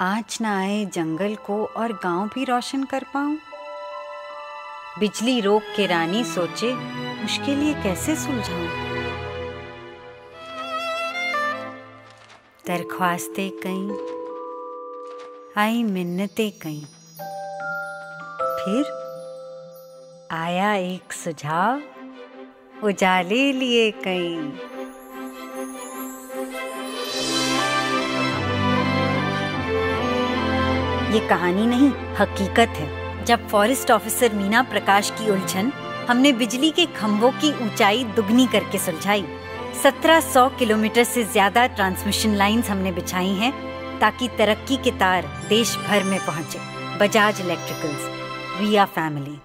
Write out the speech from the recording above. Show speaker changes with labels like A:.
A: आँच ना आए जंगल को और गाँव भी रोशन कर पाऊँ? बिजली रोक के रानी सोचे, मुश्किल ये कैसे सुलझाऊं? दरख्वास्तें कई, आई मिन्नतें कई। फिर आया एक सुझाव, उजाले लिए कई। ये कहानी नहीं, हकीकत है। जब फॉरेस्ट ऑफिसर मीना प्रकाश की उलझन, हमने बिजली के खम्भों की ऊंचाई दुगनी करके सुलझाई। 1700 किलोमीटर से ज़्यादा ट्रांसमिशन लाइंस हमने बिछाई हैं, ताकि तरक्की के तार देश भर में पहुँचे। बजाज इलेक्ट्रिकल्स रिया फैमिली